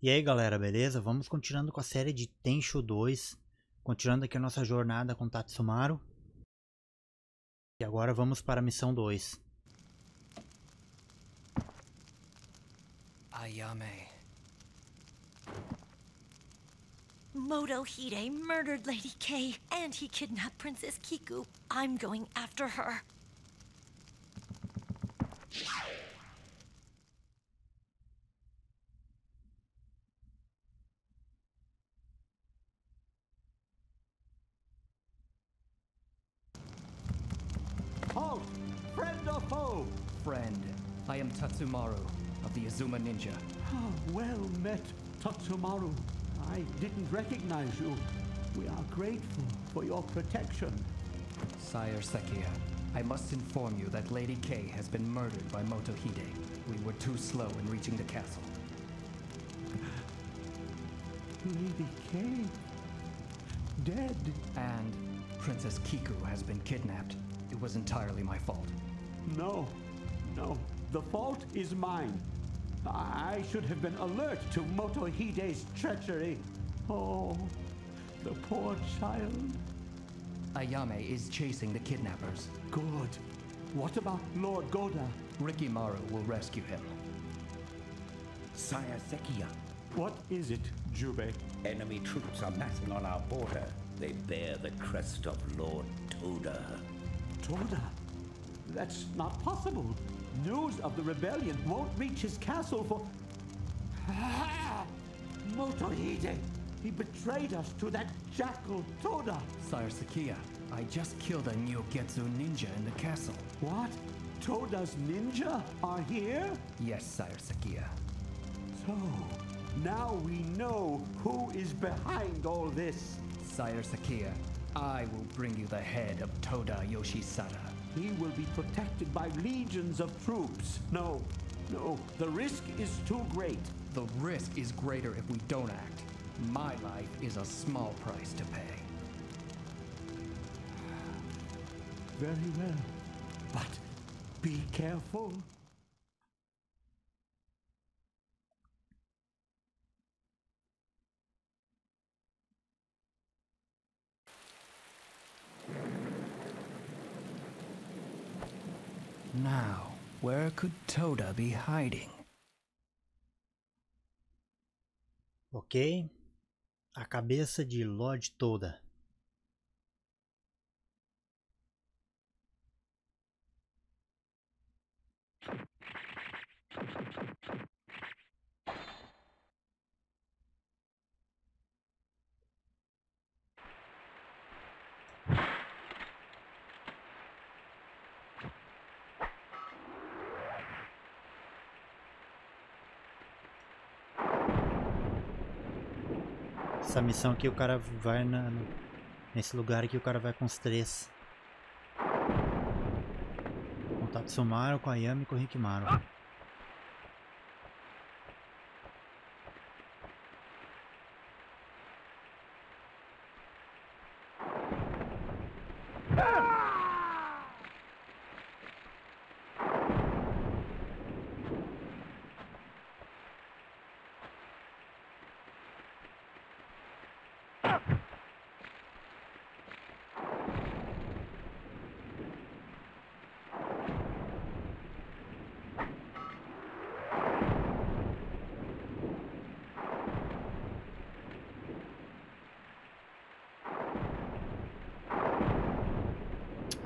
E aí galera, beleza? Vamos continuando com a série de Tenchu 2 Continuando aqui a nossa jornada com Tatsumaru E agora vamos para a missão 2 Ayame. Motohide murdered Lady Kay, and he kidnapped Princess Kiku. I'm going after her. Friend, I am Tatsumaru of the Azuma Ninja. Ah, well met, Tatsumaru. I didn't recognize you. We are grateful for your protection. Sire Sekia, I must inform you that Lady K has been murdered by Motohide. We were too slow in reaching the castle. Lady K? Dead. And Princess Kiku has been kidnapped. It was entirely my fault. No, no. The fault is mine. I should have been alert to Motohide's treachery. Oh, the poor child. Ayame is chasing the kidnappers. Good. What about Lord Goda? Rikimaru will rescue him. Sire Sekia, What is it, Jube? enemy troops are massing on our border. They bear the crest of Lord Toda. Toda? That's not possible. News of the rebellion won't reach his castle for. Ah! Motohide! He betrayed us to that jackal Toda! Sire Sakia, I just killed a Nyogetsu ninja in the castle. What? Toda's ninja are here? Yes, Sire Sakia. So, now we know who is behind all this. Sire Sakia, I will bring you the head of Toda Yoshisada. He will be protected by legions of troops. No, no, the risk is too great. The risk is greater if we don't act. My life is a small price to pay. Very well. But be careful. Now, where could Toda be hiding? Ok? A cabeça de Lord Toda Essa missão aqui o cara vai na, nesse lugar aqui o cara vai com os três. Com o Tatsumaru, com a Yami e com o Rikimaru.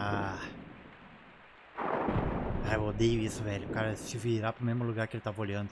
Ah. Ah, eu odeio isso, velho. O cara se virar pro mesmo lugar que ele tava olhando.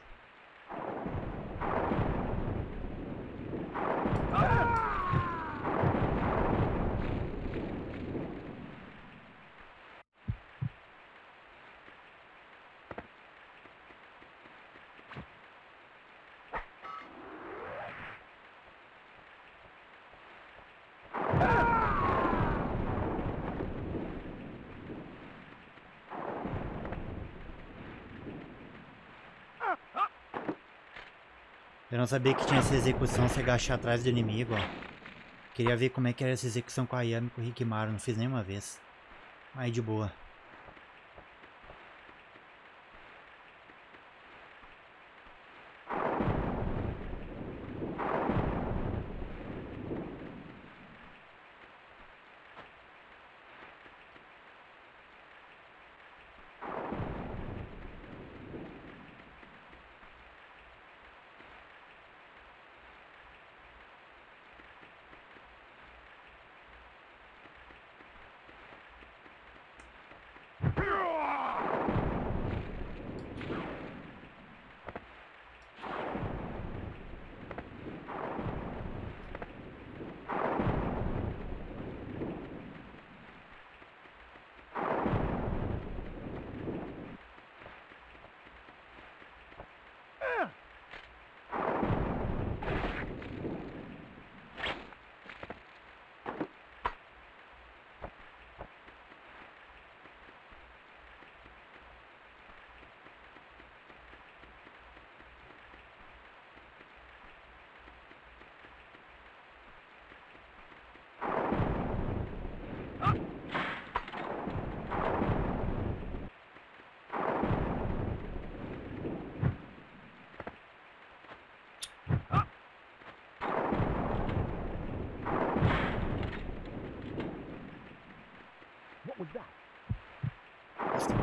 Eu não sabia que tinha essa execução se agachar atrás do inimigo, ó. Queria ver como é que era essa execução com a Yami e com o Rikimaru, não fiz nenhuma vez. Aí de boa.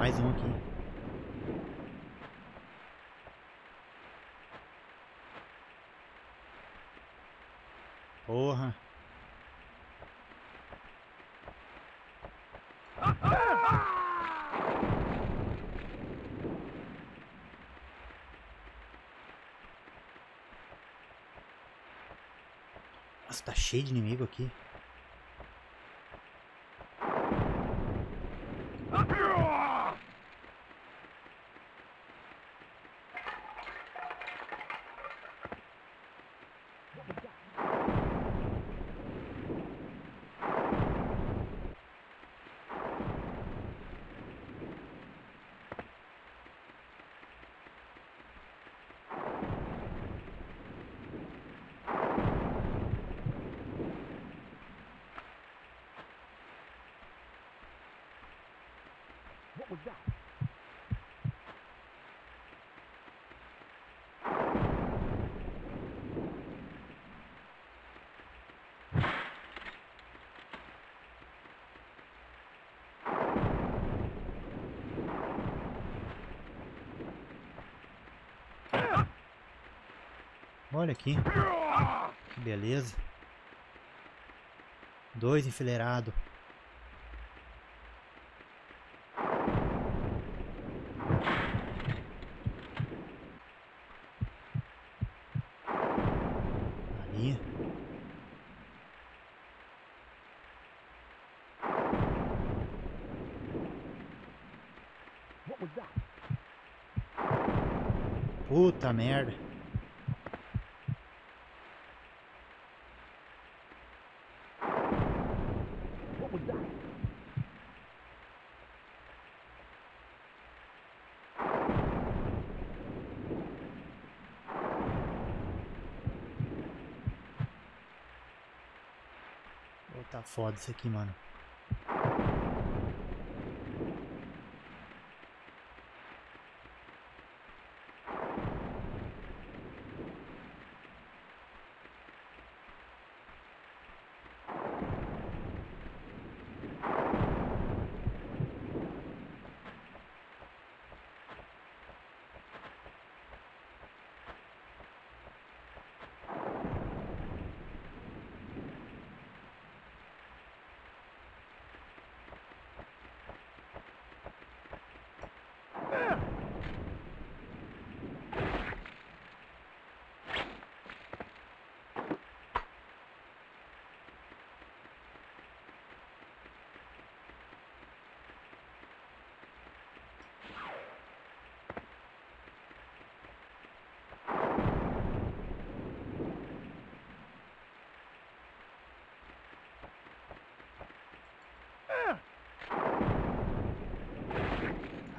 Mais um aqui. Porra. Nossa, tá cheio de inimigo aqui. Olha aqui. Que beleza. Dois enfileirados. Puta merda. Tá foda isso aqui, mano.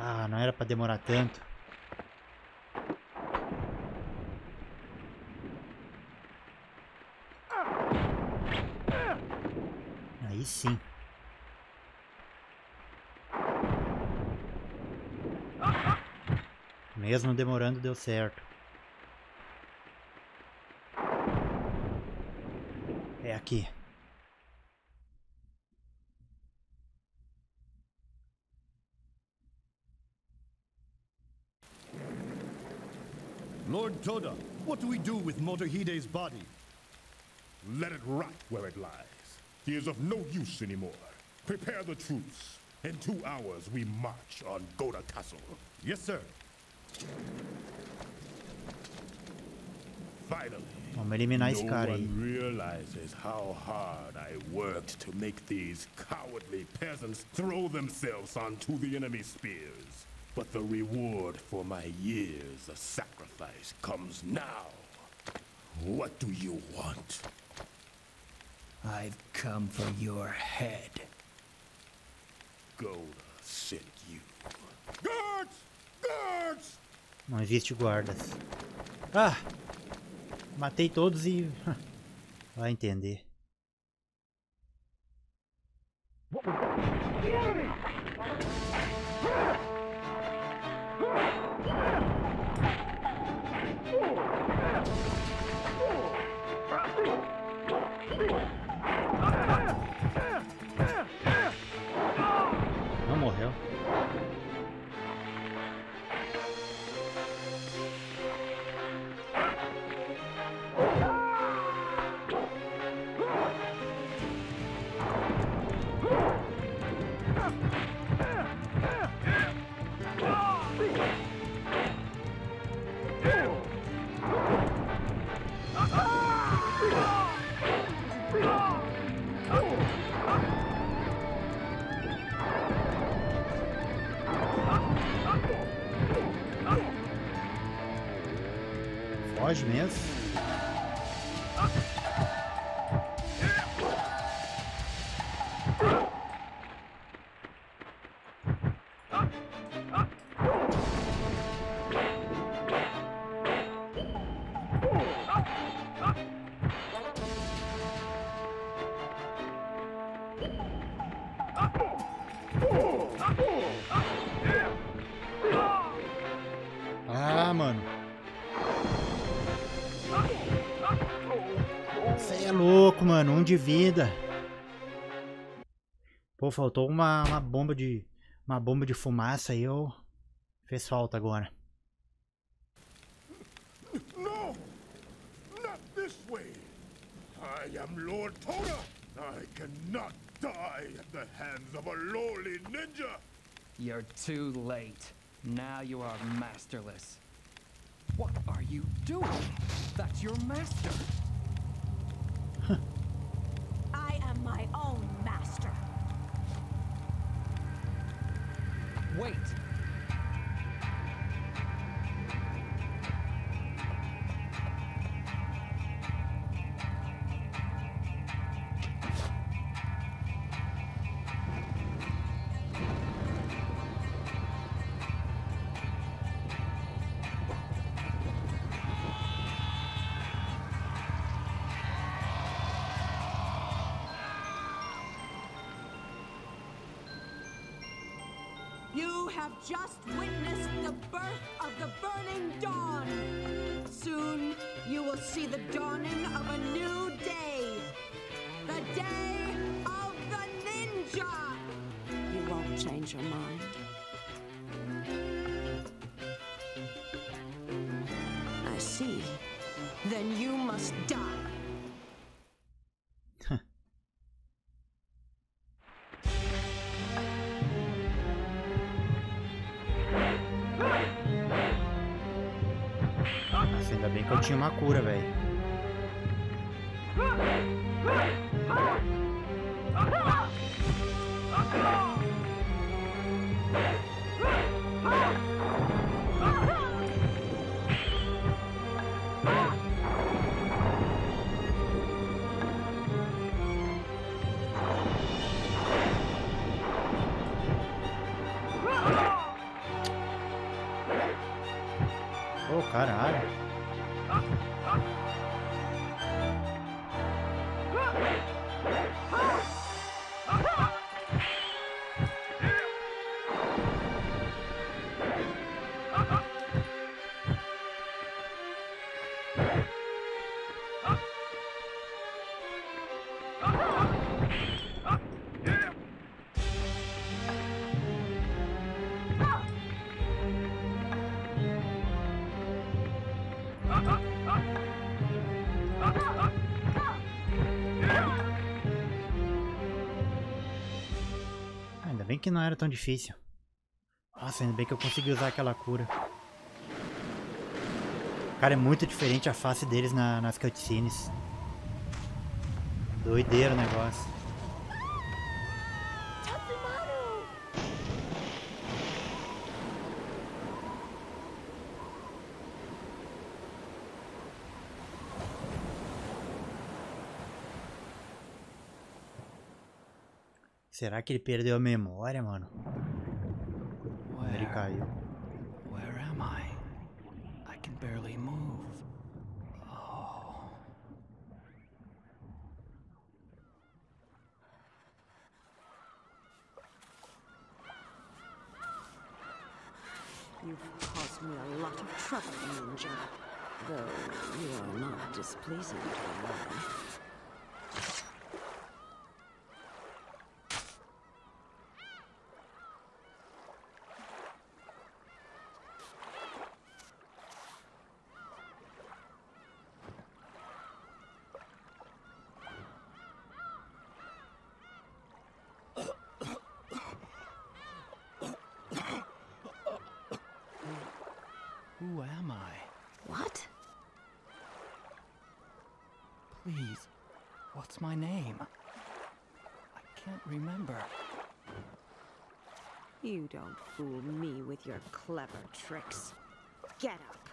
Ah, não era pra demorar tanto. Aí sim. Mesmo demorando, deu certo. É aqui. Toda, what do we do with Motohide's body? Let it rot where it lies. He is of no use anymore. Prepare the troops. In two hours, we march on Goda Castle. Yes, sir. Finally, Vamos eliminar esse no cara aí. one realizes how hard I worked to make these cowardly peasants throw themselves onto the enemy's spears. But the reward for my years of sacrifice comes now. What do you want? I've come for your head. Goda sent you. Guards! Guards! Não existe guardas. Ah! Matei todos e. Vai entender. nós mesmos. Louco, mano. Um de vida. Pô, faltou uma, uma bomba de. Uma bomba de fumaça aí, eu. Fez falta agora. No! Not this way! I am Lord Toda! I cannot die at the hands of a lowly ninja! You're too late. Now you are masterless. What are you doing? That's your master. Wait. You have just witnessed the birth of the burning dawn. Soon you will see the dawning of a new day. The day of the ninja. You won't change your mind. I see. Then you must die. Ainda bem que eu tinha uma cura, velho. Ô, caralho. Ah, Ainda bem que não era tão difícil. Nossa, ainda bem que eu consegui usar aquela cura. Cara, é muito diferente a face deles na- nas cutscenes. Doideira o negócio. Será que ele perdeu a memória, mano? Quando ele Where? caiu. Where am I? I can barely move. Oh. You've caused me a lot of trouble, Ninja. Though you are not displeasing to me. Please, what's my name? I can't remember. You don't fool me with your clever tricks. Get up!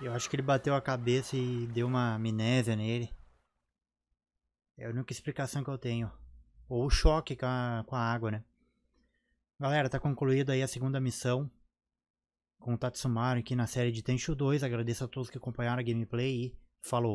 Eu acho que ele bateu a cabeça e deu uma amnésia nele. É a única explicação que eu tenho. Ou o choque com a, com a água, né? Galera, tá concluída aí a segunda missão com o Tatsumari aqui na série de Tenchu 2. Agradeço a todos que acompanharam a gameplay e falou!